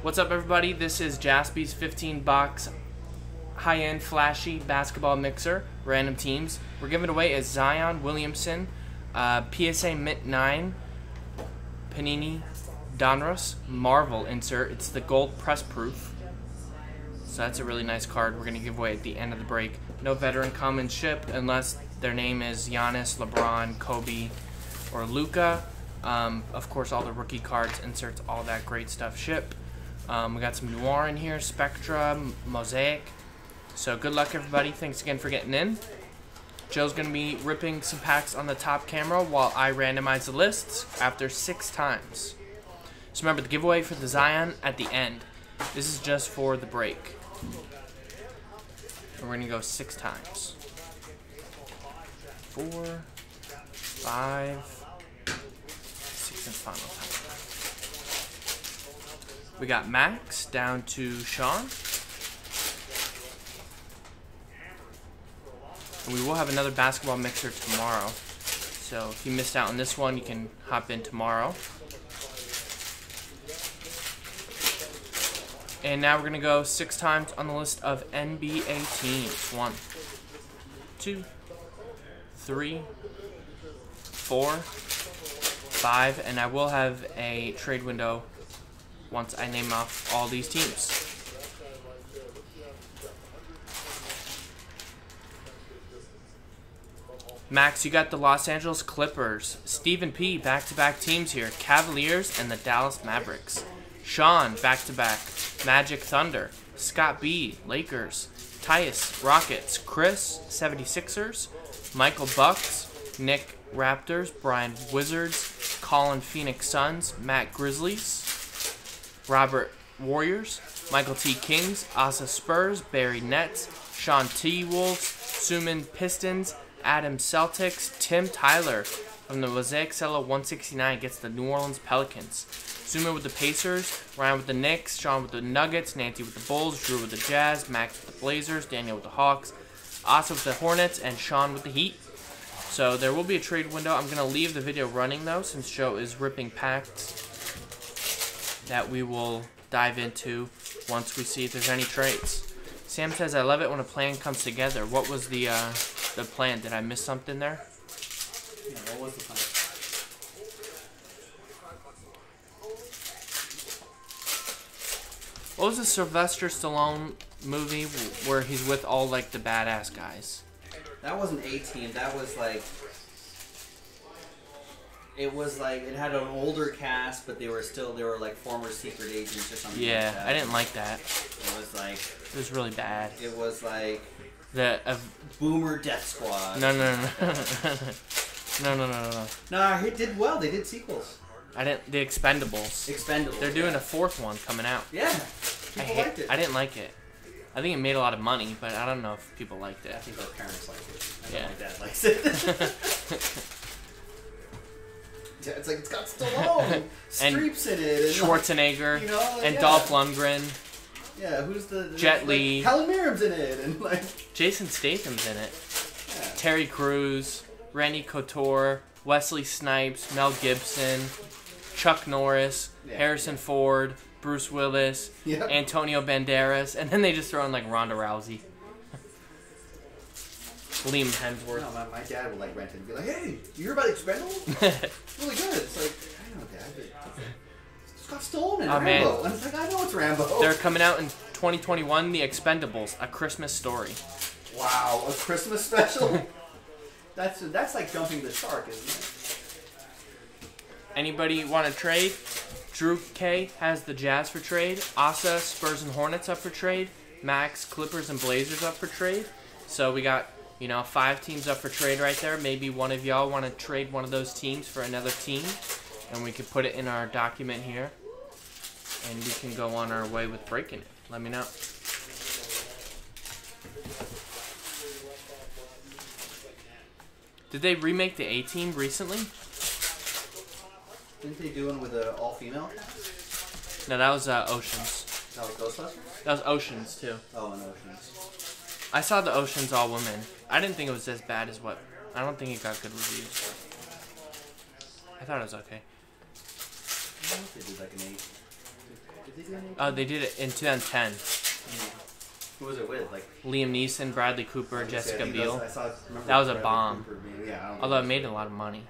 What's up, everybody? This is Jaspy's 15 box high end flashy basketball mixer, random teams. We're giving away a Zion Williamson uh, PSA Mint 9 Panini Donruss Marvel insert. It's the gold press proof. So that's a really nice card we're going to give away at the end of the break. No veteran common ship unless their name is Giannis, LeBron, Kobe, or Luka. Um, of course, all the rookie cards, inserts, all that great stuff ship. Um, we got some Noir in here, Spectra, Mosaic. So good luck, everybody. Thanks again for getting in. Joe's going to be ripping some packs on the top camera while I randomize the lists after six times. So remember, the giveaway for the Zion at the end. This is just for the break. And we're going to go six times. Four, five, six, and final time. We got Max down to Sean. And we will have another basketball mixer tomorrow. So if you missed out on this one, you can hop in tomorrow. And now we're going to go six times on the list of NBA teams. One, two, three, four, five, and I will have a trade window once I name off all these teams. Max, you got the Los Angeles Clippers. Stephen P, back to back teams here Cavaliers and the Dallas Mavericks. Sean, back to back. Magic Thunder. Scott B, Lakers. Tyus, Rockets. Chris, 76ers. Michael Bucks. Nick, Raptors. Brian, Wizards. Colin, Phoenix Suns. Matt, Grizzlies. Robert, Warriors. Michael T, Kings. Asa, Spurs. Barry, Nets. Sean T, Wolves. Suman, Pistons. Adam Celtics, Tim Tyler from the Mosaic Cello 169 gets the New Orleans Pelicans. Zuma with the Pacers, Ryan with the Knicks, Sean with the Nuggets, Nancy with the Bulls, Drew with the Jazz, Max with the Blazers, Daniel with the Hawks, Asa with the Hornets, and Sean with the Heat. So there will be a trade window. I'm going to leave the video running though since Joe is ripping packs that we will dive into once we see if there's any trades. Sam says, I love it when a plan comes together. What was the uh, the plan? Did I miss something there? Yeah, what was the plan? What was the Sylvester Stallone movie where he's with all like the badass guys? That wasn't 18. That was like it was like it had an older cast, but they were still they were like former secret agents or something. Yeah, like I didn't like that. It was like it was really bad. It was like the uh, Boomer Death Squad. No, no, no, no, no, no, no, no. Nah, it did well. They did sequels. I didn't. The Expendables. Expendables. They're doing yeah. a fourth one coming out. Yeah, people I liked it. I didn't like it. I think it made a lot of money, but I don't know if people liked it. I think our parents liked it. I yeah. my dad likes it. Yeah, it's like it's got Stallone, And Streeps in it, and Schwarzenegger You know, and yeah. Dolph Lundgren. Yeah, who's the, Jet like, Li. Helen Mirren's in it, and like Jason Statham's in it. yeah. Terry Crews, Randy Couture, Wesley Snipes, Mel Gibson, Chuck Norris, Yeah, Harrison Ford, Bruce Willis, Yep. Antonio Banderas, and then they just throw in like Ronda Rousey. Liam Hemsworth. No, my, my dad would like rent it and be like, "Hey, you hear about Expendables? It's really good." It's like, I know, Dad. But it's got Stallone in Oh, man. Rambo, and it's like, I know it's Rambo. They're coming out in 2021, The Expendables, A Christmas Story. wow, a Christmas special. that's that's like jumping the shark, isn't it? Anybody want to trade? Drew K has the Jazz for trade. Asa, Spurs and Hornets up for trade. Max, Clippers and Blazers up for trade. So we got, you know, five teams up for trade right there. Maybe one of y'all want to trade one of those teams for another team. And we could put it in our document here. And we can go on our way with breaking it. Let me know. Did they remake the A team recently? Didn't they do one with a all female? No, that was uh, Oceans. That was Ghostbusters. That was Oceans too. Oh, and Oceans. I saw the Oceans All Women. I didn't think it was as bad as what. I don't think it got good reviews. I thought it was okay. I don't know if they did like an eight. Did, did they 2018? Oh, they did it in 2010. Who was it with? Like Liam Neeson, Bradley Cooper, I was gonna say, I Jessica Biel. I saw, remember That was a bomb. Cooper being- yeah, I don't Although it made a lot of money.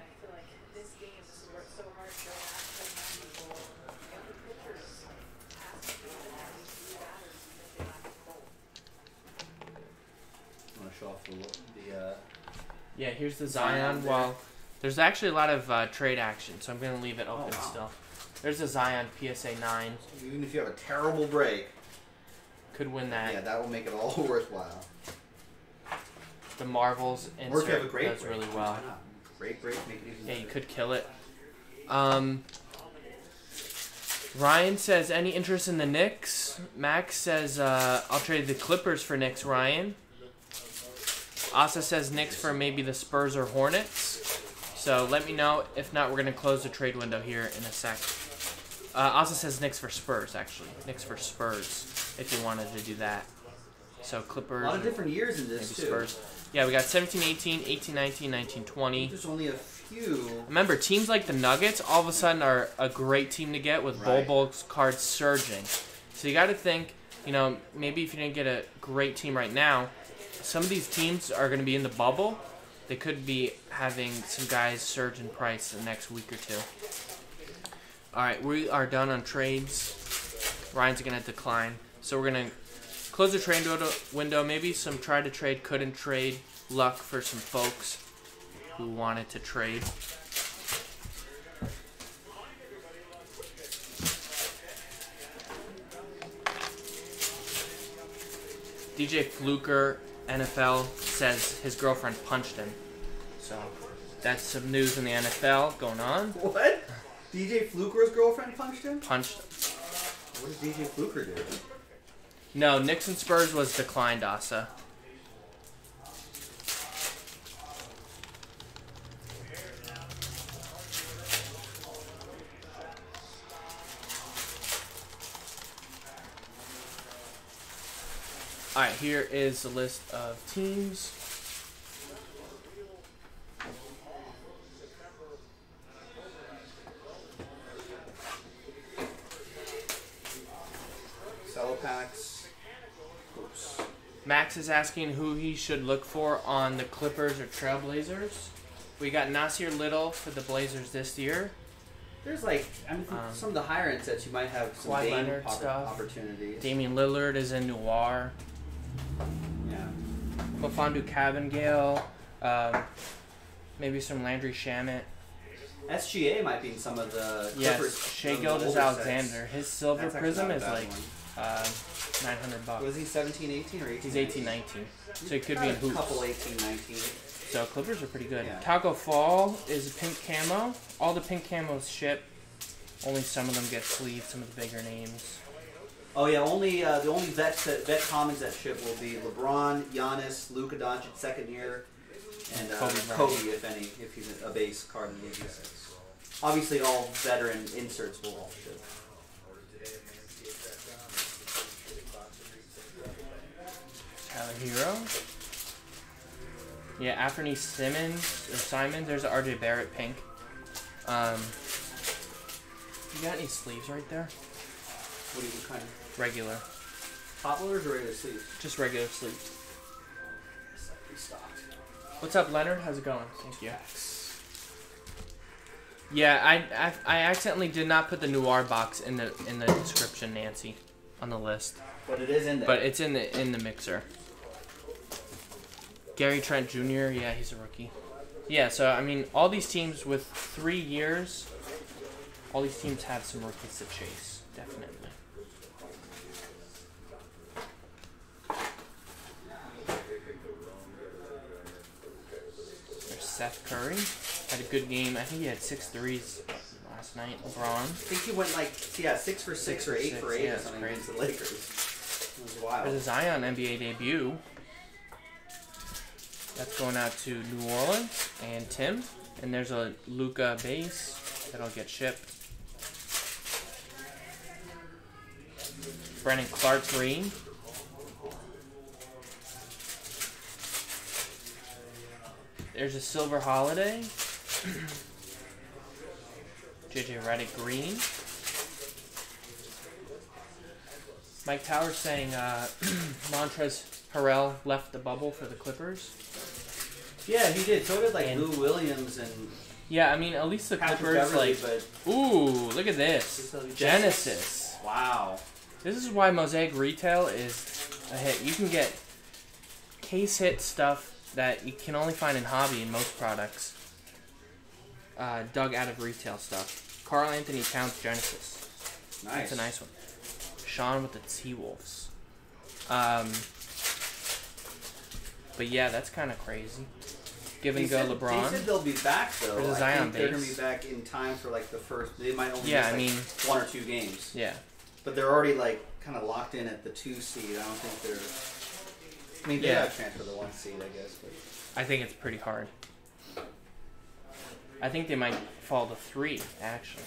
I want to show off the, the uh, Yeah, here's the Zion there. Well, there's actually a lot of uh, trade action, so I'm gonna leave it open Oh, wow. still. There's a Zion PSA 9. even if you have a terrible break, Could win that. yeah, that will make it all worthwhile. The Marvels or if you have a insert great does break, really well. Great break, make it even Yeah, you could kill it. Um, Ryan says, any interest in the Knicks? Max says, uh, I'll trade the Clippers for Knicks, Ryan. Asa says Knicks for maybe the Spurs or Hornets. So let me know. If not, we're going to close the trade window here in a sec. Uh, Asa says Knicks for Spurs, actually. Knicks for Spurs, if you wanted to do that. So Clippers. A lot of different years in this too. Spurs. Yeah, we got 17, 18, 18, 19, 19, 20. There's only a few. Remember, teams like the Nuggets all of a sudden are a great team to get with Right. Bol Bol's cards surging. So you got to think, you know, maybe if you didn't get a great team right now, some of these teams are going to be in the bubble. They could be having some guys surge in price the next week or two. All right, we are done on trades. Ryan's going to decline. So we're going to close the trade window- window. Maybe some try to trade, couldn't trade luck for some folks who wanted to trade. DJ Fluker, NFL, says his girlfriend punched him. So that's some news in the NFL going on. What? DJ Fluker's girlfriend punched him? Punched. him. What did DJ Fluker do? No, Nixon Spurs was declined, Asa. Alright, here is the list of teams. Cello packs. Oops. Max is asking who he should look for on the Clippers or Trailblazers. We got Nassir Little for the Blazers this year. There's like, I mean, Um, some of the higher end sets you might have some Kawhi Leonard stuff. opportunities. Damian Lillard is in Noir. Yeah. Mfiondu Kabengele. Um, maybe some Landry Shamet. SGA might be in some of the Yes. Shai Gilgeous-Alexander. His silver That's prism is like uh, 900 bucks. Was he 17, 18, or 18? He's 18, 19. So he could Got be in a couple 18, 19. So Clippers are pretty good. Yeah. Taco Fall is pink camo. All the pink camos ship. Only some of them get sleeved, some of the bigger names. Oh yeah, only uh, the only vets that vet commons that ship will be LeBron, Giannis, Luka Doncic second year, and uh, Kobe Kobe, if any, if he's a base card in the 86. Obviously, all veteran inserts will all ship. Tyler Herro. Yeah, Anthony Simmons or Simon. There's RJ Barrett pink. Um, you got any sleeves right there? What do you kind of Regular, top loaders or regular sleeves? just regular sleeves. What's up, Leonard? How's it going? Thank you. Yeah, I, I I accidentally did not put the Noir box in the in the description, Nancy, on the list. But it is in there. But it's in the in the mixer. Gary Trent Jr. Yeah, he's a rookie. Yeah, so I mean, all these teams with three years, all these teams have some rookies to chase, definitely. There's Seth Curry had a good game. I think he had six threes last night. LeBron. I think he went like yeah six for six, Six or eight six, for eight yeah, or something crazy. against the Lakers. It was There's a Zion NBA debut. That's going out to New Orleans and Tim. And there's a Luka base that'll get shipped. Brandon Clarke green. There's a silver holiday. JJ Redick green. Mike Towers saying uh, Montrezl Harrell left the bubble for the Clippers. Yeah, he did. So did like And- Lou Williams and Yeah, I mean at least the Patrick Clippers Beverly, like. but Ooh, look at this Genesis. Wow. This is why Mosaic Retail is a hit. You can get case hit stuff that you can only find in hobby in most products. Uh, dug out of retail stuff. Karl-Anthony Towns Genesis. Nice. That's a nice one. Sean with the T Wolves. Um, but yeah, that's kind of crazy. Give and They go said, LeBron. They said they'll be back though. There's I Zion they're gonna be back in time for like the first. They might only Yeah, miss, I like, mean- one or two games, yeah. but they're already like kind of locked in at the two seed. I don't think they're. I mean, they Yeah. got transfer the one seed, I guess, but I think it's pretty hard. I think they might fall to three, actually.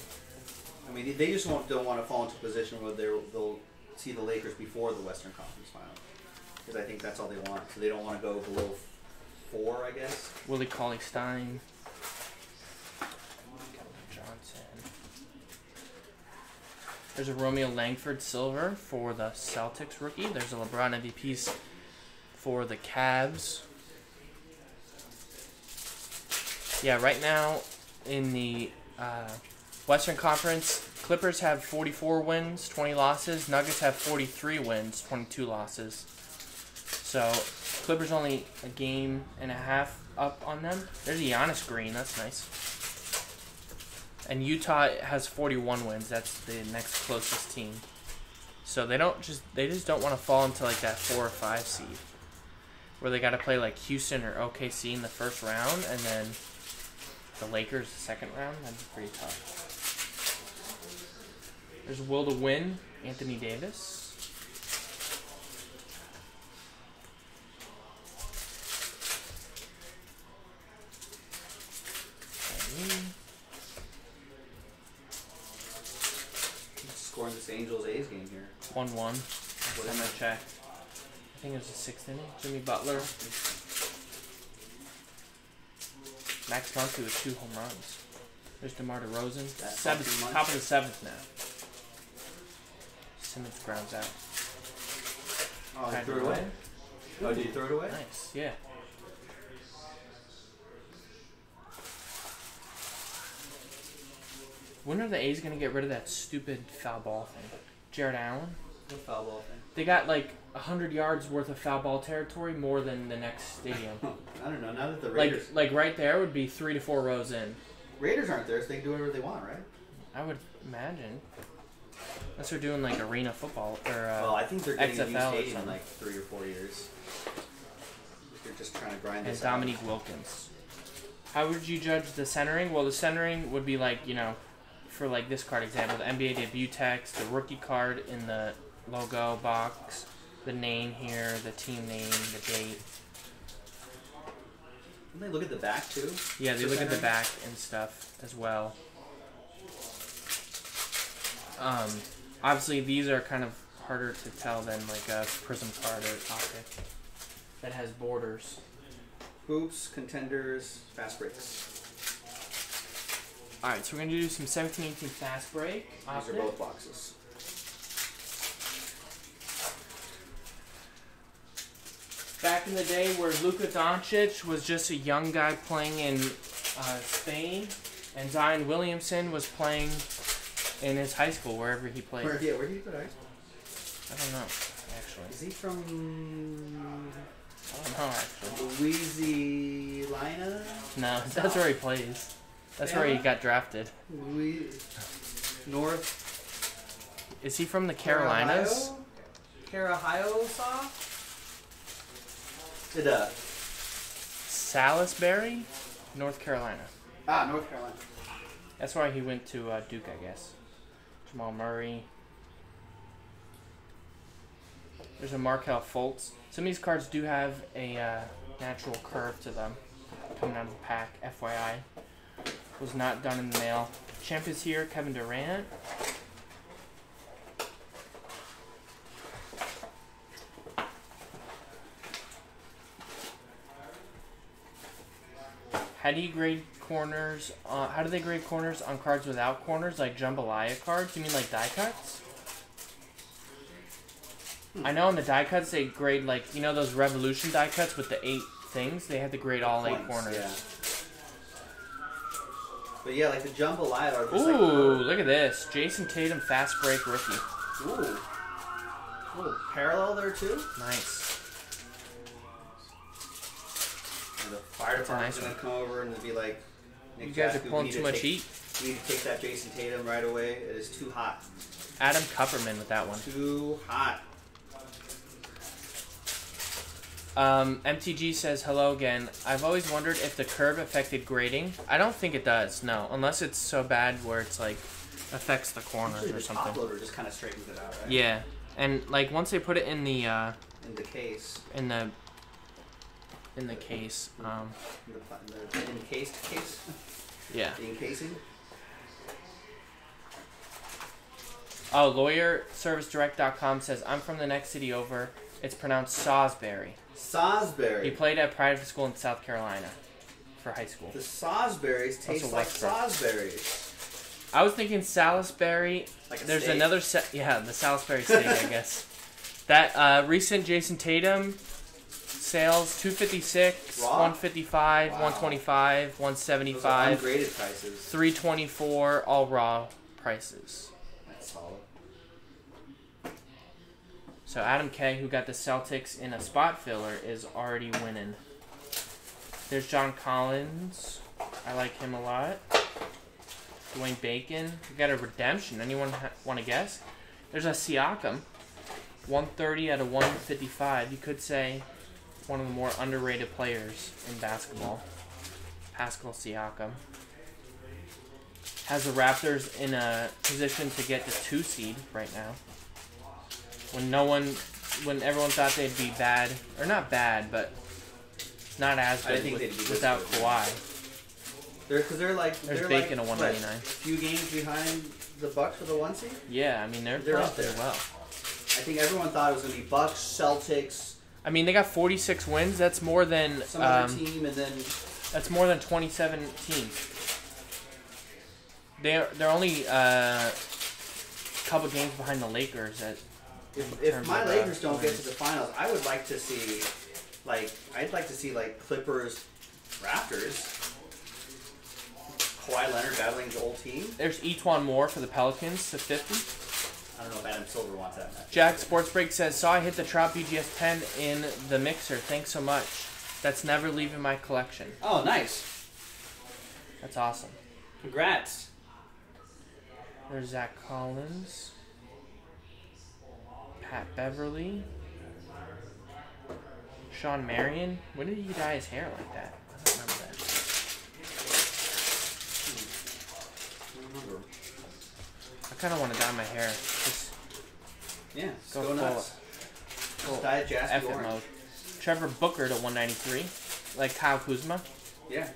I mean, they just won't, don't want to fall into a position where they'll see the Lakers before the Western Conference Final, because I think that's all they want. So they don't want to go below four, I guess. Willie Cauley Stein. Johnson. There's a Romeo Langford silver for the Celtics rookie. There's a LeBron MVPs for the Cavs. Yeah, right now in the uh, Western Conference, Clippers have 44 wins, 20 losses. Nuggets have 43 wins, 22 losses. So Clippers only a game and a half up on them. There's a Giannis Green. That's nice. And Utah has 41 wins. That's the next closest team. So they don't just they just don't want to fall into like that four or five seed, where they got to play like Houston or OKC in the first round, and then the Lakers the second round. That'd be pretty tough. There's a will to win. Anthony Davis. Scoring this Angels A's game here. One one. What I'm gonna check. I think it was the sixth inning. Jimmy Butler. Max Muncy with two home runs. There's DeMar DeRozan. Seventh, top of the seventh now. Simmons grounds out. Oh, he threw it away. Oh, did he throw it away? Nice, yeah. When are the A's gonna get rid of that stupid foul ball thing? Jared Allen? The foul ball thing. They got like hundred yards worth of foul ball territory, more than the next stadium. I don't know. Now that the like, Raiders like right there would be three to four rows in. Raiders aren't there, so they can do whatever they want, right? I would imagine. Unless they're doing like arena football or uh, well, I think they're getting a new XFL stadium in like three or four years. They're just trying to grind and this out. Dominique Wilkins. How would you judge the centering? Well, the centering would be like you know, for like this card example, the NBA debut text, the rookie card in the logo box, the name here, the team name, the date. Don't they look at the back too? Yeah, they look at the back and stuff as well. Um, obviously these are kind of harder to tell than like a prism card or optic that has borders. Hoops, contenders, fast breaks. All right, so we're gonna do some 17, 18 fast break. These Optic. are both boxes. Back in the day where Luka Doncic was just a young guy playing in uh, Spain, and Zion Williamson was playing in his high school, wherever he played. Where, yeah, where did he put ice? I don't know, actually. Is he from I don't know, actually. Louisiana? No, that's where he plays. That's where he got drafted. Louis- North Is he from the Carolinas? Carahio saw? Did uh Salisbury, North Carolina. ah North Carolina. That's why he went to uh, Duke, I guess. Jamal Murray. There's a Markelle Fultz. Some of these cards do have a uh, natural curve to them coming out of the pack. FYI, was not done in the mail. Champ is here. Kevin Durant. How do you grade corners? Uh, how do they grade corners on cards without corners, like jambalaya cards? You mean like die cuts? I know in the die cuts they grade like you know those Revolution die cuts with the eight things. They had to grade all eight corners. Yeah. But yeah, like the jambalaya are Ooh, like look at this. Jayson Tatum fast break rookie. ooh, ooh, parallel there too. Nice. And the fire department's nice gonna come over and be like, Nick You guys are Jasku, we pulling too to much take, heat. We need to take that Jayson Tatum right away. It is too hot. Adam Kupperman with that one. Too hot. Um, MTG says hello again. I've always wondered if the curve affected grading. I don't think it does. No, unless it's so bad where it's like affects the corners Usually or the something. top loader just kind of straightens it out, right? Yeah, and like once they put it in the uh, In the case, in the in the case, um, in the, pla- encased case, yeah. the encasing. Oh, lawyerservicedirect.com says I'm from the next city over. It's pronounced Salisbury. He played at private school in South Carolina for high school. The Salisburies taste Also like Wexford. I was thinking Salisbury. Like a There's steak. another set. Yeah, the Salisbury steak, I guess. That uh, recent Jayson Tatum sales 256, Raw? 155, Wow. 125, Those are 175, ungraded prices. 324, all raw prices. That's solid. So Adam K, who got the Celtics in a spot filler, is already winning. There's John Collins. I like him a lot. Dwayne Bacon. We got a redemption. Anyone ha- want to guess? There's a Siakam. 130 out of 155. You could say one of the more underrated players in basketball. Pascal Siakam. Has the Raptors in a position to get the two seed right now when no one, when everyone thought they'd be bad, or not bad, but not as I good with- good without for Kawhi. They're because they're like There's they're Bacon like, what, 199. A few games behind the Bucks for the one seed. Yeah, I mean they're, They're up there. well. I think everyone thought it was gonna be Bucks, Celtics, I mean they got 46 wins. That's more than some other um, team, and then that's more than 27 teams. They're they're only uh, a couple games behind the Lakers. At if, if my of, uh, Lakers don't get to the finals, I would like to see, like, I'd like to see like Clippers, Raptors, Kawhi Leonard battling the old team. there's E'Twaun Moore for the Pelicans to 50. I don't know if Adam Silver wants that match. Jack Sports Break says, saw I hit the Trout BGS 10 in the mixer. Thanks so much. That's never leaving my collection. Oh, nice! That's awesome. Congrats. There's Zach Collins. Pat Beverly. Shawn Marion. When did he dye his hair like that? I don't remember that. Hmm. I don't remember. I kind of want to dye my hair. Just Yeah, Go go, nuts. full Just diet Jasper F it mode. Trevor Booker to 193. Like Kyle Kuzma. Yeah.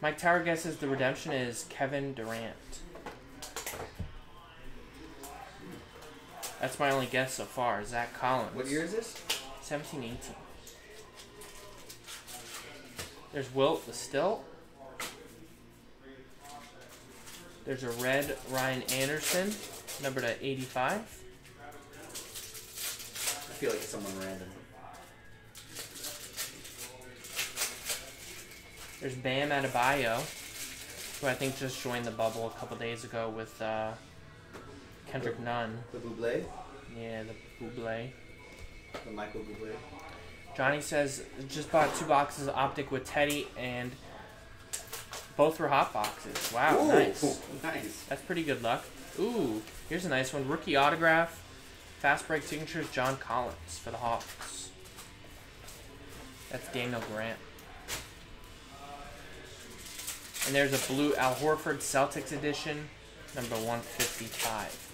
Mike Tower guesses the redemption is Kevin Durant. That's my only guess so far. Zach Collins. What year is this? 17 18. There's Wilt the Stilt. There's a red Ryan Anderson, number to 85. I feel like it's someone random. There's Bam Adebayo, who I think just joined the bubble a couple days ago with uh, Kendrick Nunn. The Buble, Yeah, the Buble. the Michael Buble. Johnny says just bought two boxes of Optic with Teddy, and both were hot boxes. Wow, Ooh, nice. nice. That's pretty good luck. Ooh, here's a nice one. Rookie autograph, fast break signatures, John Collins for the Hawks. That's Daniel Grant. And there's a blue Al Horford Celtics edition, number 155.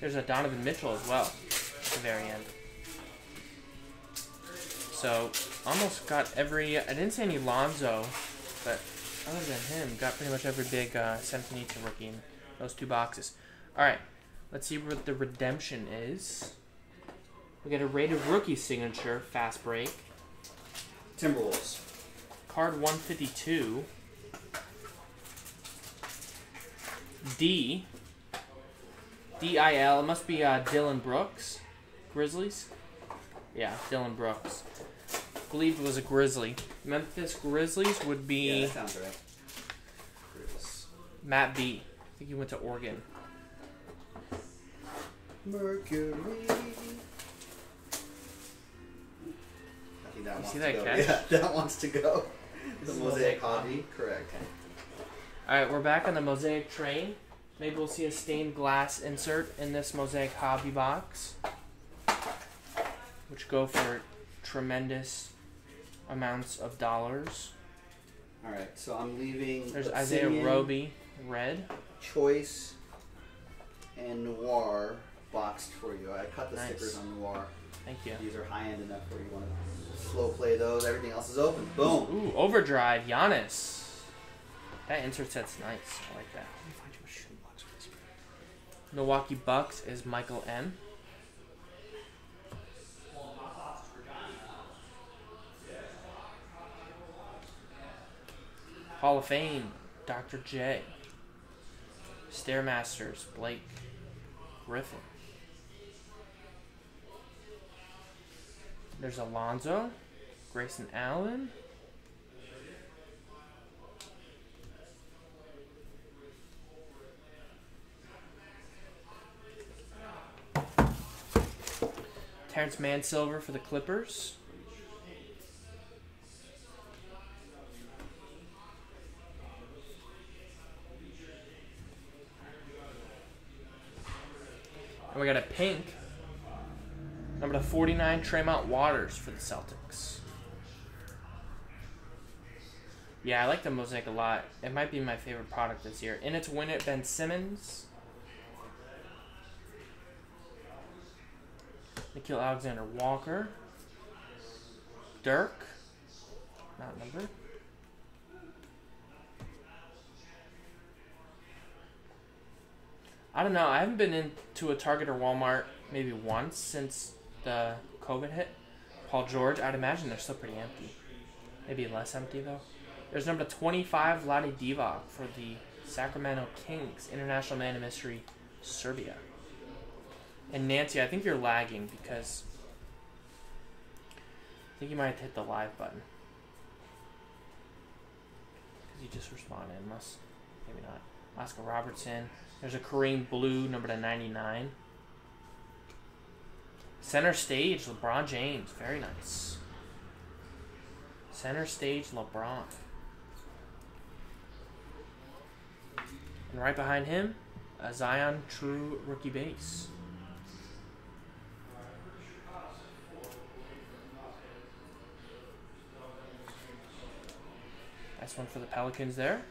There's a Donovan Mitchell as well at the very end. So, almost got every. I didn't say any Lonzo, but other than him, got pretty much every big uh, 17 18 rookie in those two boxes. Alright, let's see what the redemption is. We get a rated rookie signature, fast break. Timberwolves. Card 152. D. D I L. It must be uh, Dillon Brooks. Grizzlies. Yeah, Dillon Brooks. Believed it was a Grizzly. Memphis Grizzlies would Yeah, be that sounds right. Grizz. Matt B. I think he went to Oregon. Mercury. I think that You wants see to that go. catch? Yeah, that wants to go. This the mosaic Mosaic hobby, correct. All right, we're back on the mosaic train. Maybe we'll see a stained glass insert in this mosaic hobby box, which go for tremendous amounts of dollars. All right, so I'm leaving. There's Isaiah Roby, red. Choice, and Noir boxed for you. I cut the Nice. stickers on Noir. Thank you. These are high end enough where you want to slow play those. Everything else is open. Boom. Ooh, overdrive, Giannis. That insert set's nice. I like that. Milwaukee Bucks is Michael M. Hall of Fame, Dr. J. Stairmasters, Blake Griffin. There's Alonzo, Grayson Allen. Terrence Mansilver for the Clippers. And we got a pink. Number to 49, Tremont Waters for the Celtics. Yeah, I like the mosaic a lot. It might be my favorite product this year. And its win it, Ben Simmons. Nickeil Alexander Walker. Dirk. Not numbered. I don't know. I haven't been into a Target or Walmart maybe once since the COVID hit. Paul George, I'd imagine they're still pretty empty. Maybe less empty though. There's number 25, Vlade Divac for the Sacramento Kings, International Man of Mystery, Serbia. And Nancy, I think you're lagging because I think you might have hit the live button. Because you just responded, unless maybe not. Oscar Robertson. There's a Kareem Blue, number to 99. Center stage, LeBron James. Very nice. Center stage, LeBron. And right behind him, a Zion True rookie base. Nice one for the Pelicans there.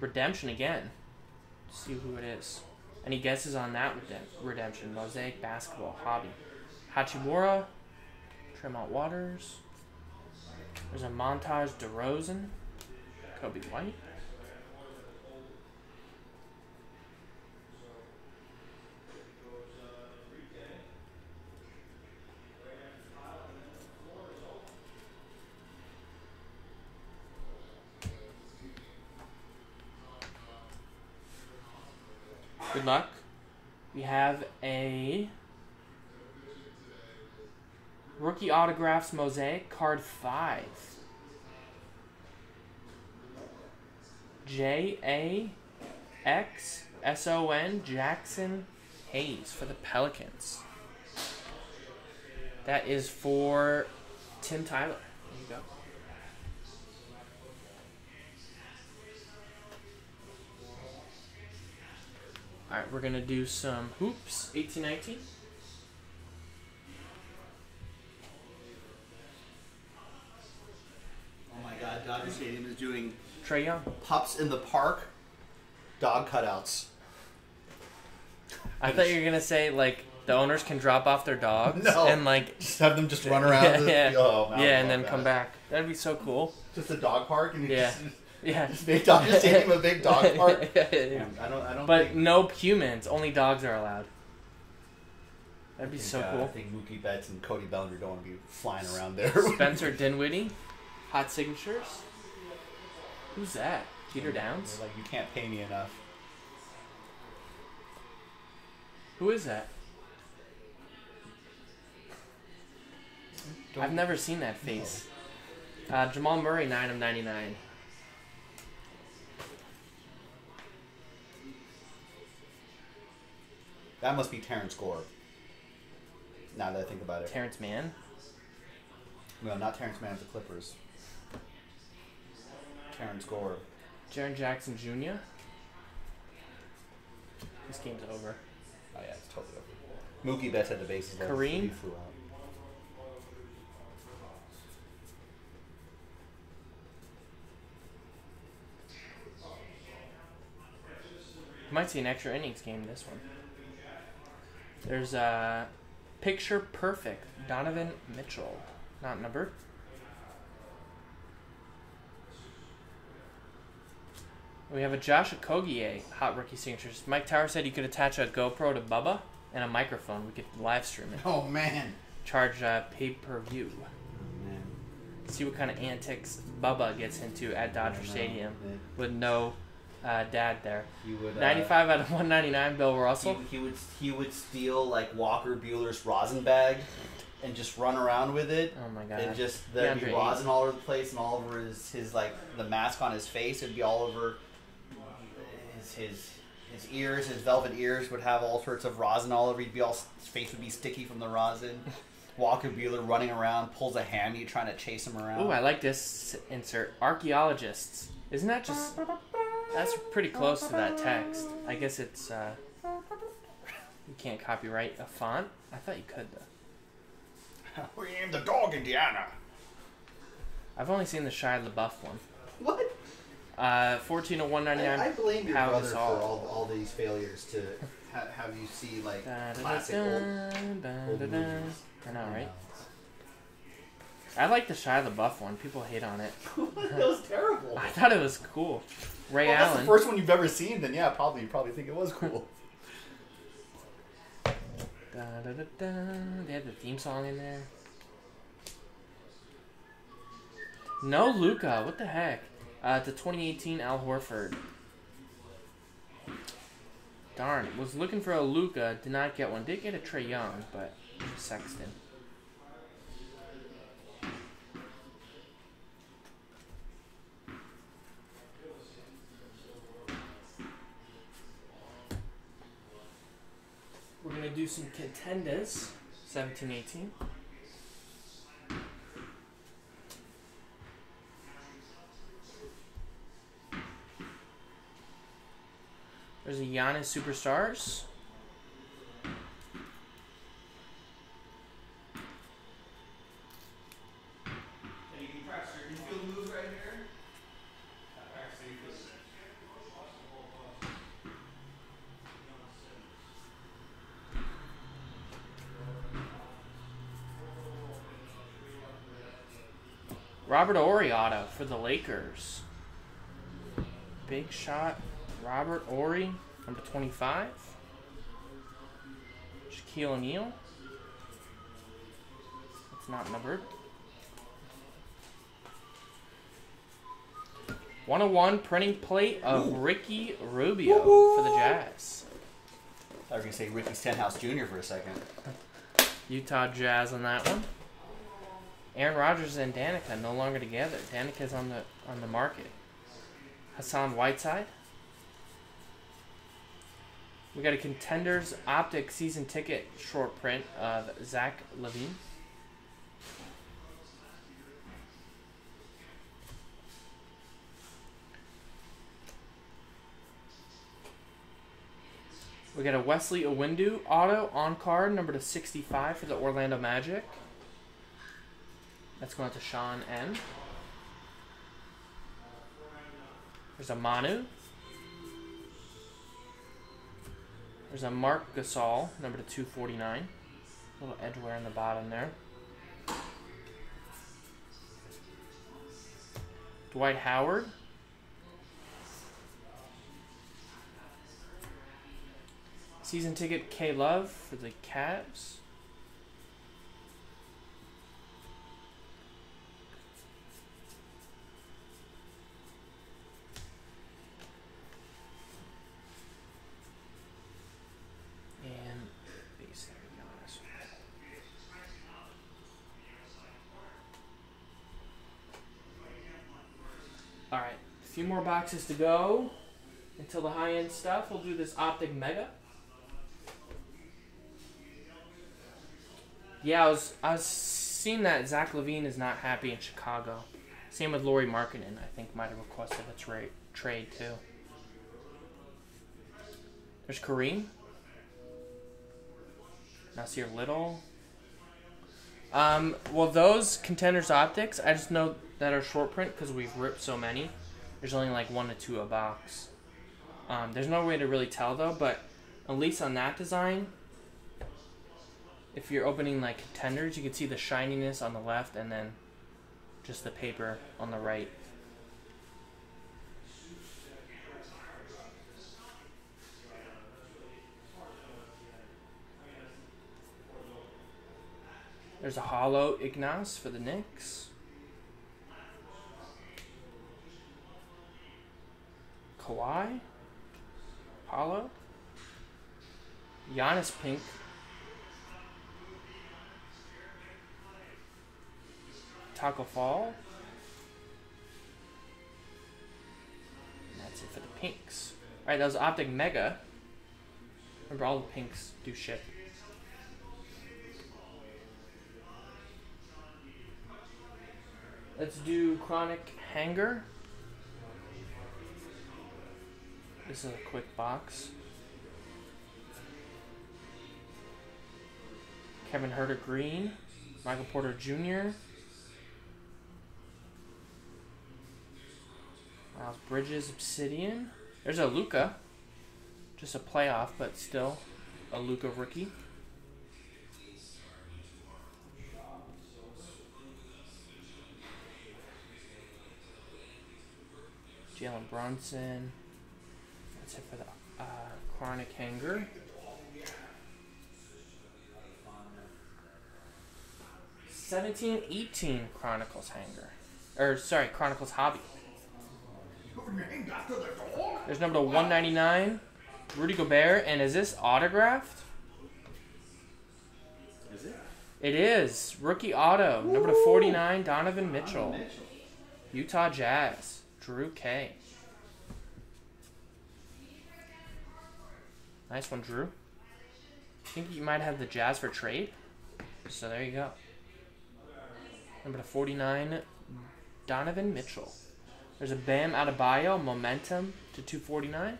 Redemption again. see who it is. Any guesses on that redem- redemption? Mosaic basketball hobby. Hachimura, Tremont Waters. There's a montage DeRozan, Coby White. Luck. We have a rookie autographs mosaic card five. J A X S O N Jaxson Hayes for the Pelicans. That is for Tim Tyler. There you go. We're gonna do some hoops. 1819. Oh my God, Dodger Stadium is doing Trae Young. pups in the park, dog cutouts. I thought you were gonna say like the owners can drop off their dogs No. and like Just have them just run around. yeah, the, yeah, Oh, yeah, and oh, then that. come back. That'd be so cool. Just a dog park and you Yeah. just, Yeah. just make Dodger Stadium a big dog park. Yeah, yeah, yeah. I don't. I don't. But think, no humans. Only dogs are allowed. That'd be think, so uh, I think Mookie Betts and Cody Bellinger don't want to be flying around there. Spencer Dinwiddie, hot signatures. Who's that? Peter Downs? They're like, you can't pay me enough. Who is that? I've never seen that face. Uh, Jamal Murray, 9 of 99. That must be Terrence Gore. Now that I think about it. Terrence Mann. No, not Terrence Mann of the Clippers. Terrence Gore. Jaren Jackson Jr. This game's over. Oh yeah, it's totally over. Mookie Betts had the bases. Kareem? He flew out. Might see an extra innings game this one. There's a Picture Perfect, Donovan Mitchell. Not numbered. We have a Josh Okogie hot rookie signatures. Mike Tower said you could attach a GoPro to Bubba and a microphone. We could live stream it. Oh man. Charge uh, pay per view. Oh man. See what kind of antics Bubba gets into at Dodger Stadium with no uh, dad there. He would. Uh, 95 out of 199, Bill Russell. He, he would he would steal like Walker Buehler's rosin bag, and just run around with it. Oh my god. And just there'd be rosin all over the place and all over his, his like the mask on his face. It'd be all over his his his ears. His velvet ears would have all sorts of rosin all over. He'd be all his face would be sticky from the rosin. Walker Buehler running around pulls a hammy trying to chase him around. Ooh, I like this insert. Archaeologists. Isn't that just. That's pretty close to that text. I guess it's. Uh, you can't copyright a font? I thought you could, though. we named the dog Indiana. I've only seen the Shia LaBeouf one. What? Uh, 14 to 199. I, I blame your How brother this for all- all, all these failures to ha- have you see like Da, da, classic da, old, da, old da, da. movies. I know, right? I like the Shia LaBeouf one. People hate on it. that was terrible. I thought it was cool. Ray well, that's the first one you've ever seen. Then yeah, probably you probably think it was cool. Da, da, da, da. They had the theme song in there. No Luka. What the heck? Uh, to 2018 Al Horford. Darn. Was looking for a Luka. Did not get one. Did get a Trae Young, but Sexton. We're gonna do some contenders. 17 18. There's a Giannis Superstars. Robert auto for the Lakers. Big shot. Robert Horry, number 25. Shaquille O'Neal. It's not numbered. 101 printing plate of Ricky Rubio for the Jazz. I was gonna say Ricky Stenhouse Jr. for a second. Utah Jazz on that one. Aaron Rodgers and Danica no longer together. Danica's on the on the market. Hassan Whiteside. We got a contenders optic season ticket short print of Zach LaVine. We got a Wesley Iwundu auto on card, number to 65 for the Orlando Magic. That's going to Sean N. There's a Manu. There's a Marc Gasol, number to 249. little edge wear in the bottom there. Dwight Howard. Season ticket K Love for the Cavs. Few more boxes to go until the high end stuff. We'll do this Optic Mega. Yeah, I was I was seeing that Zach LaVine is not happy in Chicago. Same with Lauri Markkanen. I think might have requested a trade trade too. There's Kareem. Nassir Little. Um, well, those contenders optics, I just know that are short print because we've ripped so many. There's only like one or two a box. Um, there's no way to really tell though, but at least on that design, if you're opening like contenders, you can see the shininess on the left and then just the paper on the right. There's a hollow Ignas for the Knicks. Kawhi. Hollow. Giannis Pink. Tacko Fall. And that's it for the pinks. Alright, that was Optic Mega. Remember, all the pinks do shit. Let's do Chronic Hanger. This is a quick box. Kevin Huerter Green. Michael Porter Jr. Miles Bridges Obsidian. There's a Luka. Just a playoff, but still a Luka rookie. Jalen Brunson. That's it for the uh, Chronic Hanger. Seventeen eighteen Chronicles Hanger. Or, sorry, Chronicles Hobby. There's number 199, Rudy Gobert, and is this autographed? Is it? It is. Rookie auto, number to 49, Donovan Mitchell. Mitchell. Utah Jazz, Drew K. Nice one, Drew. I think you might have the Jazz for trade. So there you go. Number 49, Donovan Mitchell. There's a Bam Adebayo, Momentum to 249.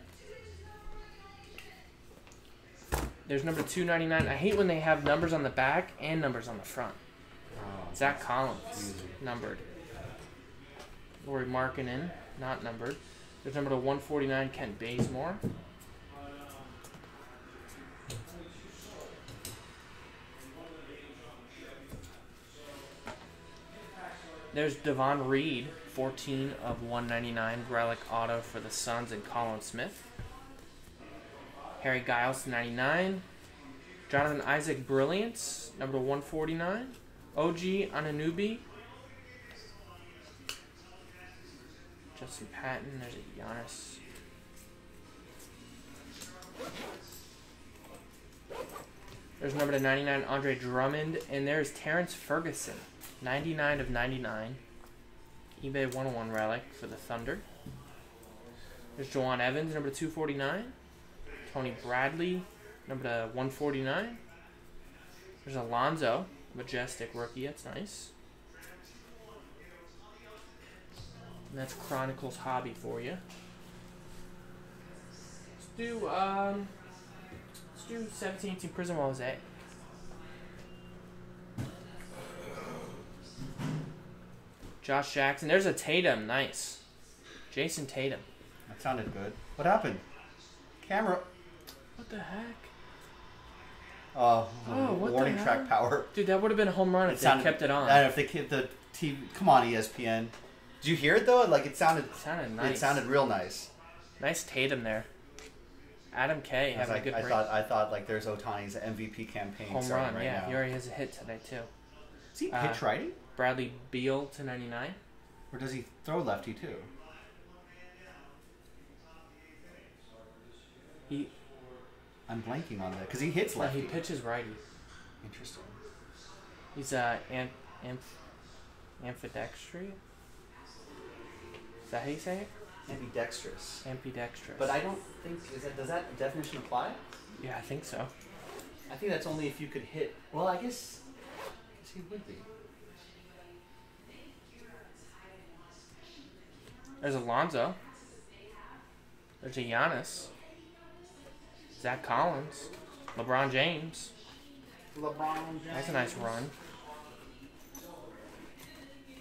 There's number 299. I hate when they have numbers on the back and numbers on the front. Oh, Zach Collins, numbered. Lauri Markkanen, not numbered. There's number to 149, Kent Bazemore. There's Davon Reed, 14 of 199, relic auto for the Suns and Colin Smith. Harry Giles, 99. Jonathan Isaac Brilliance, number 149. OG Anunoby. Justin Patton, there's a Giannis. There's number to 99, Andre Drummond. And there's Terrence Ferguson, 99 of 99. eBay 101 relic for the Thunder. There's Jawun Evans, number 249. Tony Bradley, number 149. There's Alonzo, majestic rookie. That's nice. And that's Chronicles Hobby for you. Let's do um, let's do 17, 18 Prism Mosaic. Josh Jackson. There's a Tatum. Nice. Jayson Tatum. That sounded good. What happened? Camera. What the heck? Oh, Oh, what warning track power. Dude, that would have been a home run if they sounded- kept it on. And if they kept the TV, come on, ESPN. Did you hear it though? Like it sounded. It sounded nice. It sounded real nice. Nice Tatum there. Adam K having like, a good I break. thought. I thought like there's Ohtani's MVP campaign home run, right yeah. now. He already has a hit today too. Is he Uh, pitch righty, Bradley Beal to 99. or does he throw lefty too? He I'm blanking on that because he hits lefty. he pitches righty. Interesting. He's uh am, am, ambidextrous. Is that how you say it? Ambidextrous. Ambidextrous. But I don't think is that does that definition apply? yeah, I think so. I think that's only if you could hit. Well, I guess. I guess he would be. There's Alonzo. There's a Giannis. Zach Collins. LeBron James. LeBron James. That's a nice run.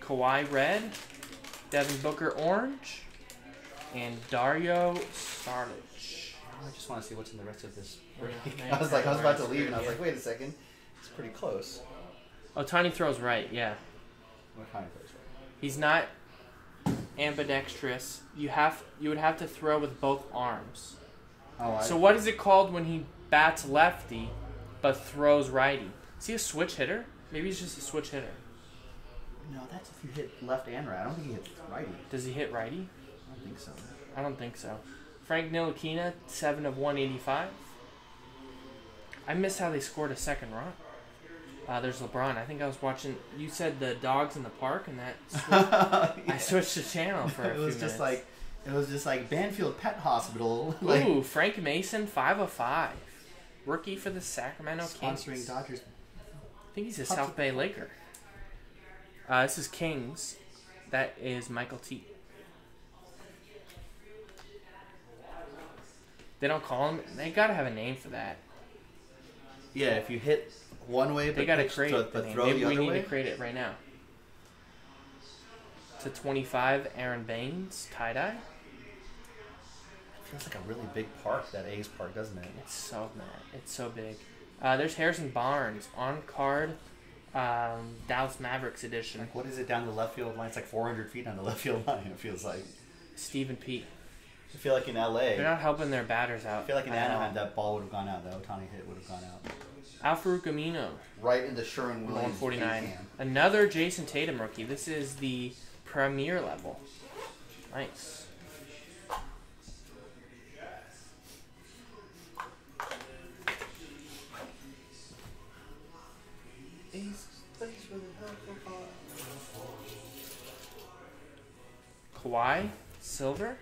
Kawhi Red. Devin Booker Orange. And Dario Saric. I just want to see what's in the rest of this. Yeah, I was like, I was about to leave, and I was like, wait a second, it's pretty close. Oh, Tiny throws right, yeah. What kind of place? He's not ambidextrous. You have you would have to throw with both arms. Oh, I, So what is it called when he bats lefty but throws righty? Is he a switch hitter? Maybe he's just a switch hitter. No, that's if you hit left and right. I don't think he hits righty. Does he hit righty? I don't think so. I don't think so. Frank Ntilikina, seven of one eighty five. I missed how they scored a second run. Uh, there's LeBron. I think I was watching. You said the dogs in the park, and that switched, I switched the channel for a it few was just minutes. like, it was just like Banfield Pet Hospital, like Ooh, Frank Mason, five of five, rookie for the Sacramento Kings. Dodgers. I think he's a Hudson- South Bay Laker. Uh, this is Kings. That is Michael T. They don't call him. They gotta have a name for that. Yeah, if you hit one way, They but gotta pitch create to, but throw Maybe the we need way. to create it right now. To 25, Aron Baynes, tie dye. Feels like a really big park, that A's park, doesn't it? It's so mad. It's so big. Uh, there's Harrison Barnes on card, um, Dallas Mavericks edition. Like, what is it down the left field line? It's like 400 feet on the left field line. It feels like. Stephen Pete. I feel like in LA. They're not helping their batters out. I feel like in. Anaheim, that ball would have gone out. That Ohtani hit would have gone out. Al Amino, Right into Sherwin Williams. 149. base. Another Jayson Tatum rookie. This is the premier level. Nice. Ace plays with a hell of. Kawhi, silver.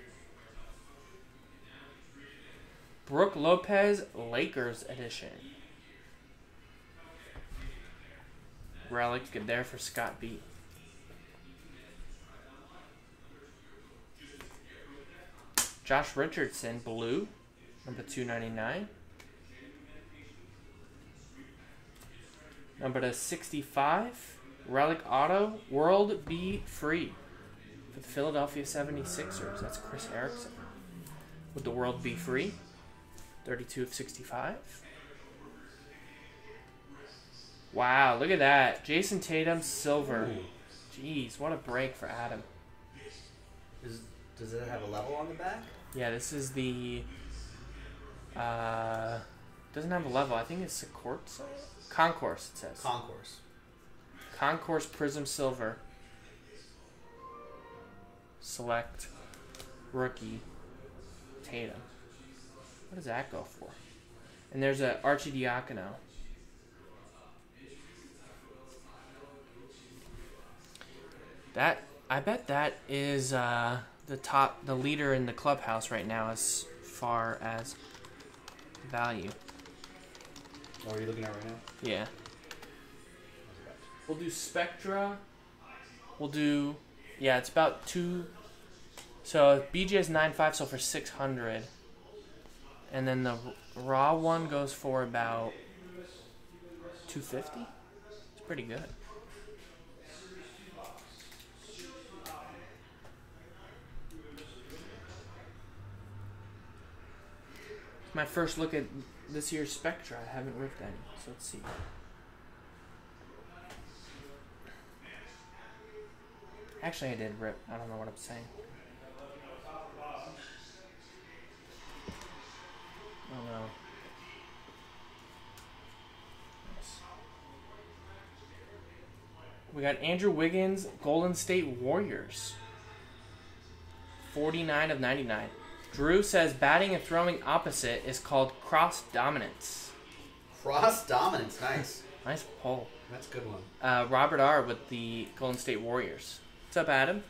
Brook Lopez, Lakers edition. Relic good there for Scott B. Josh Richardson, blue, number 299. Number to 65, Relic Auto, World B. Free for the Philadelphia 76ers. That's Chris Erickson. Would the world be free? 32 of 65. Wow, look at that. Jayson Tatum, silver. Jeez, what a break for Adam. Is, does it have a level on the back? Yeah, this is the. Uh, doesn't have a level. I think it's a court. Concourse, it says. Concourse. Concourse Prism Silver. Select rookie Tatum. What does that go for? And there's a Archie Diacono. That I bet that is uh, the top, the leader in the clubhouse right now as far as value. What are you looking at right now? Yeah. We'll do Spectra. We'll do, yeah, it's about two. So BJ is nine five, so for six hundred, and then the raw one goes for about two fifty. It's pretty good. My first look at this year's Spectra. I haven't ripped any, so let's see. Actually, I did rip. I don't know what I'm saying. Oh no. We got Andrew Wiggins, Golden State Warriors. 49 of 99. Drew says batting and throwing opposite is called cross dominance. Cross dominance. Nice. Nice pull. That's a good one. Uh, Robert R. with the Golden State Warriors. What's up, Adam?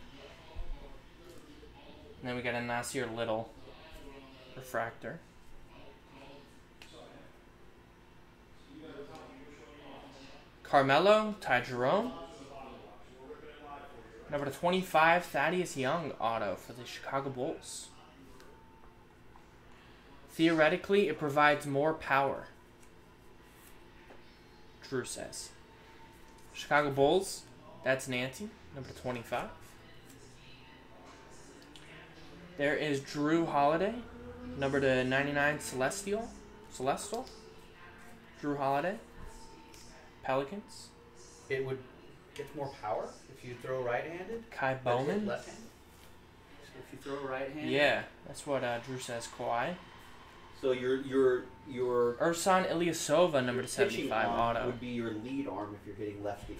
And then we got a Nassir Little refractor. Carmelo, Ty Jerome. Number 25, Thaddeus Young auto for the Chicago Bulls. Theoretically, it provides more power. Drew says. Chicago Bulls, that's Nancy, number 25. There is Jrue Holiday, number to 99 Celestial. Celestial? Jrue Holiday. Pelicans. It would get more power if you throw right-handed. Ky Bowman. Left-handed. So if you throw right-handed. Yeah, that's what uh, Drew says. Kawhi. So your your your Ersan Ilyasova, number 75 auto. would be your lead arm if you're hitting lefty.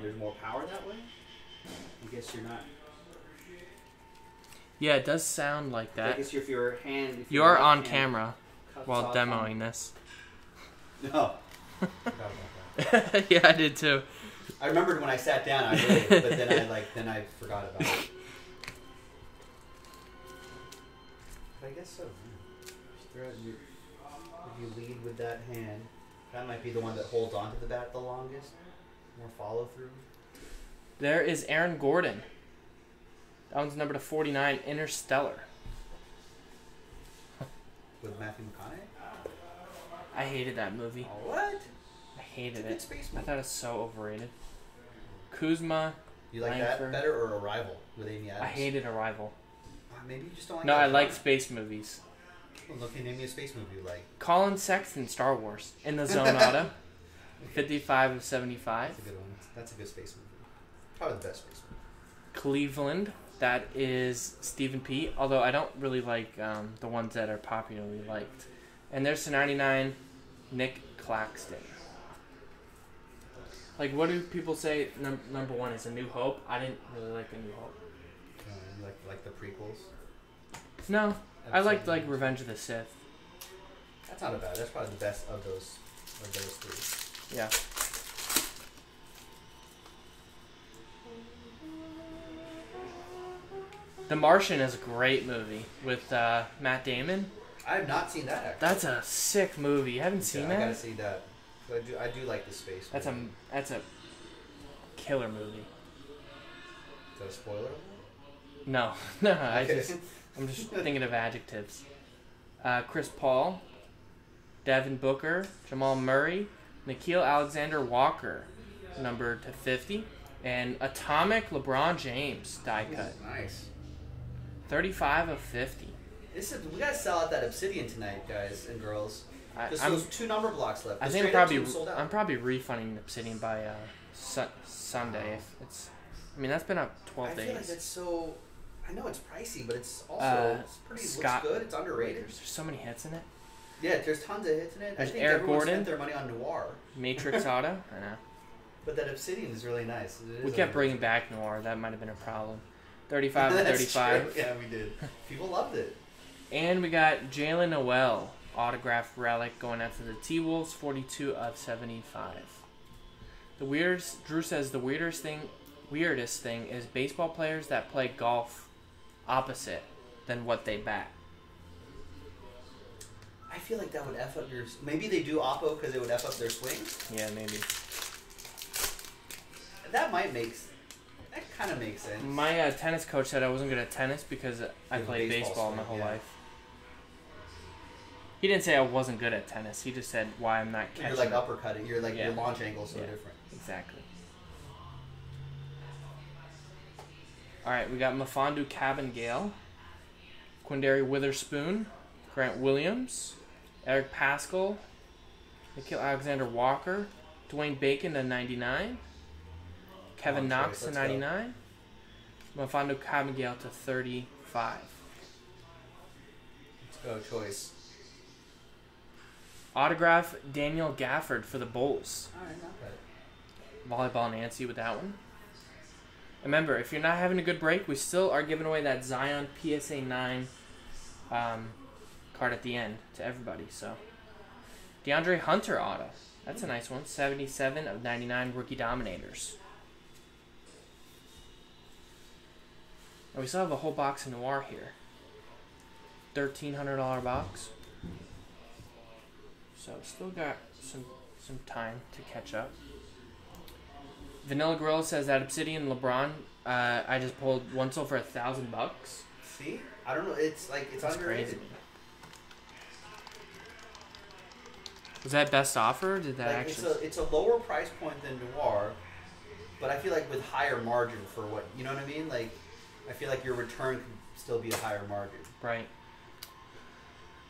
There's more power that way. I guess you're not. Yeah, it does sound like that. I guess if your hand. If You your are on hand camera while on- demoing this. No. Forgot about that. yeah, I did too. I remembered when I sat down, I did, but then I like then I forgot about it. I guess so. yeah. Just throw it in your- If you lead with that hand, that might be the one that holds onto the bat the longest. More follow through. There is Aaron Gordon. That one's number to 49, Interstellar. With Matthew McConaughey. I hated that movie. Oh, what? I hated it. space I thought it was so overrated. Kuzma, You like Langford. that better or Arrival with Amy Adams? I hated Arrival. Maybe you just don't like. No, I like space movies. Well, look, name me a space movie you like. Collin Sexton, Star Wars. In the Zone auto. 55 of 75. That's a good one. That's a good space movie. Probably the best space movie. Cleveland, that is Stephen P. Although I don't really like um, the ones that are popularly liked. And there's the 99, Nick Claxton. Like, what do people say num- number one is A New Hope? I didn't really like A New Hope. Uh, like like the prequels. No, I liked like. Revenge of the Sith. That's not a bad. That's probably the best of those of those three. Yeah. The Martian is a great movie with uh, Matt Damon. I have not seen that. Actually. That's a sick movie. You haven't Yeah, seen I that? gotta see that. I do. I do like the space. That's a that's a killer movie. Is that a spoiler? No, no, I Okay. just I'm just thinking of adjectives. Uh, Chris Paul, Devin Booker, Jamal Murray, Nickeil Alexander Walker, number to 50, and Atomic LeBron James die cut, Nice. 35 of 50. This is, we gotta sell out that Obsidian tonight, guys and girls. I, Just I'm, those two number blocks left. I think I'm probably. I'm probably refunding the Obsidian by uh, su- Sunday. If it's, I mean that's been up 12 I days. feel like that's so. I know it's pricey, but it's also Uh, it's pretty Scott- looks good. It's underrated. There's so many hits in it. Yeah, there's tons of hits in it. There's I think Eric everyone Gordon. spent their money on Noir, Matrix Auto. I know. but that Obsidian is really nice. Is We kept bringing back Noir. That might have been a problem. 35 of That's 35. true. Yeah, we did. People loved it. And we got Jaylen Nowell, autograph relic going out to the T Wolves, 42 of 75. The weirdest, Drew says the weirdest thing, weirdest thing is baseball players that play golf opposite than what they bat. I feel like that would f up your. Maybe they do oppo because it would f up their swings. Yeah, maybe. That might make. That kind of makes sense. My uh, tennis coach said I wasn't good at tennis because I have a played baseball baseball, my whole yeah. life. He didn't say I wasn't good at tennis. He just said why I'm not catching. You're like uppercutting. You're like your Yeah. launch angle's so Yeah. different. Exactly. All right, we got Mafondu Cabin Gale, Quinndary Weatherspoon, Grant Williams, Eric Paschall, Nickeil Alexander Walker, Dwayne Bacon to 99, Kevin Long Knox to let's go. 99, Mfiondu Kabengele to 35. Let's go choice. Autograph Daniel Gafford for the Bulls. All right, volleyball Nancy with that one. Remember, if you're not having a good break, we still are giving away that Zion PSA 9 um, card at the end to everybody. So, DeAndre Hunter auto. That's a nice one. 77 of 99 rookie dominators. And we still have a whole box of Noir here. Thirteen hundred dollar box. So still got some some time to catch up. Vanilla Gorilla says that Obsidian LeBron. Uh, I just pulled one sold for a thousand bucks. See, I don't know. It's like it's That's underrated. crazy. Was that best offer? Did that Like, actually? it's a it's a lower price point than Noir, but I feel like with higher margin for what you know what I mean. Like, I feel like your return can still be a higher margin. Right.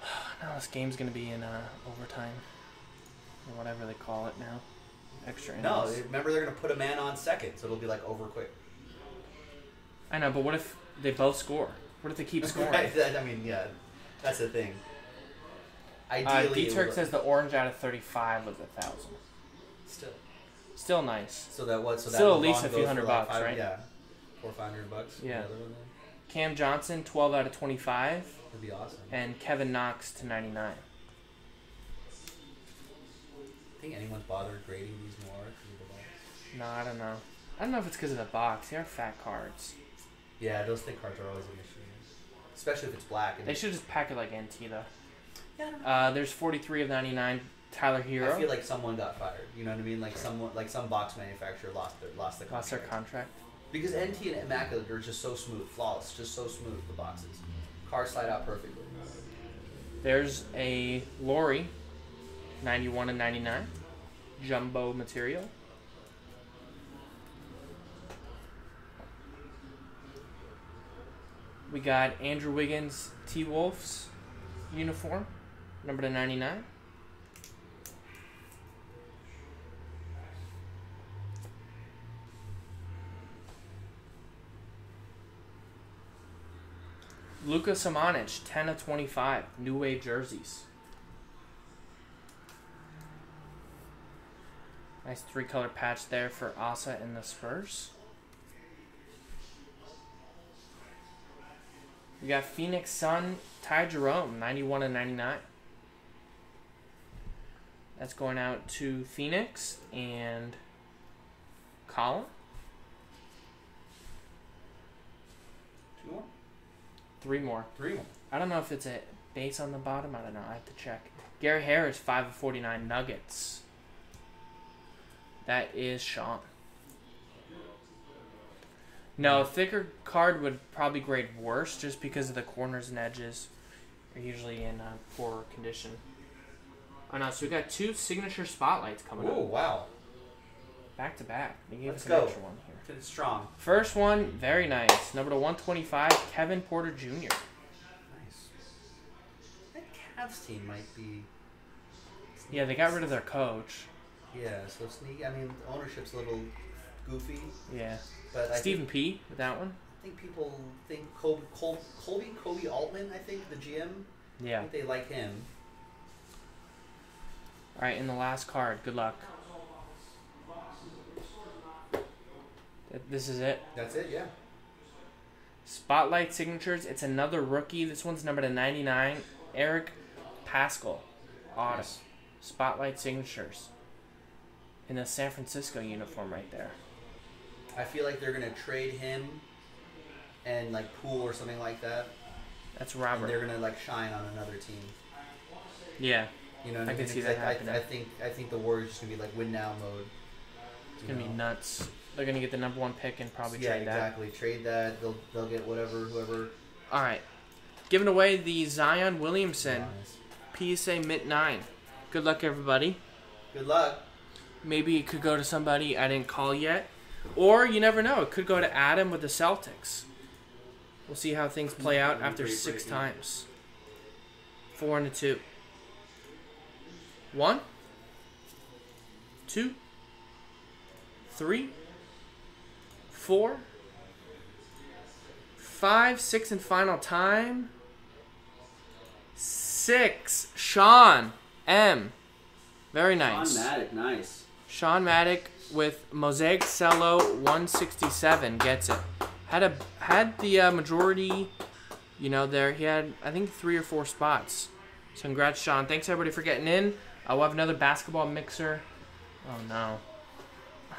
now this game's gonna be in uh, overtime, or whatever they call it now. Extra No, remember they're gonna put a man on second, so it'll be like over quick. I know, but what if they both score? What if they keep scoring? Right, that- I mean, yeah, that's the thing. uh, Ideally, D it Turk says the orange out of thirty-five was a thousand. still. Still nice. So that what? So that Still at least a few hundred like bucks, five- right? Yeah, four or five hundred bucks. Yeah. other one then? Cam Johnson, twelve out of twenty-five, That'd be awesome. and Kevin Knox to ninety-nine. Think anyone's bothered grading these noirs because of the box? No, I don't know. I don't know if it's because of the box. They are fat cards. Yeah, those thick cards are always an issue, especially if it's black. And They should just pack it like NT though. Yeah, I don't know. Uh, there's 43 of 99. Tyler Herro I feel like someone got fired. You know what I mean? Like someone, like some box manufacturer lost their lost the lost their contract. contract. because NT and Immaculate are just so smooth, flawless, just so smooth. The boxes, cars slide out perfectly. There's a Lauri, 91 and 99, jumbo material. We got Andrew Wiggins T Wolves uniform, number to 99. Luka Samanic, 10 of 25, New Wave jerseys. Nice three color patch there for Asa and the Spurs. We got Phoenix Sun, Ty Jerome, 91 and 99. That's going out to Phoenix and Colin. Two more, Three more. three more. I don't know if it's a base on the bottom. I don't know. I have to check. Gary Harris, 5 of 49 Nuggets. That is Sean. No, a thicker card would probably grade worse just because of the corners and edges are usually in uh, poor condition. Oh no, so we got two signature spotlights coming Oh up wow, back to back. They gave Let's us an go. extra one here. it's strong. First one, very nice. Number to 125, Kevin Porter Jr. Nice. That Cavs team might be. Yeah, they got rid of their coach. Yeah, so sneaky. I mean, ownership's a little goofy, Yeah. but I Stephen P. with that one. I think people think Colby, Col, Colby Koby Altman. I think the GM. I Yeah. think they like him. All right, in the last card. Good luck. This is it. That's it. Yeah. Spotlight signatures. It's another rookie. This one's numbered to 99. Eric Paschall. Auto. Nice. Spotlight signatures. In a San Francisco uniform right there. I feel like they're gonna trade him, and like Poole or something like that, That's and Robert. they're gonna like shine on another team. Yeah. You know, I I, can mean? see that I, happening. I, I think I think the Warriors just gonna be like win now mode. It's going to be nuts. They're going to get the number one pick and probably yeah, trade that. exactly. Trade that. They'll they'll get whatever whoever. All right. Giving away the Zion Williamson. PSA Mint 9. Good luck, everybody. Good luck. Maybe it could go to somebody I didn't call yet. Or you never know. It could go to Adam with the Celtics. We'll see how things play out after six times. Four and a two. One. Two. Three. Four. Five, six, and final time. Six. Sean M. Very nice. Nice. Sean Maddock with Mosaic Cello 167 gets it. Had a had the uh, majority, you know, there. He had I think three or four spots. So congrats, Sean. Thanks everybody for getting in. Uh, we'll have another basketball mixer. Oh no.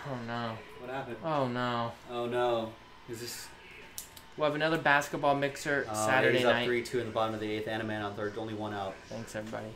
Oh no. What happened? Oh no. Oh no. Is this? We'll have another basketball mixer Uh, Saturday up night. three two in the bottom of the eighth. Animan on third. Only one out. Thanks, everybody.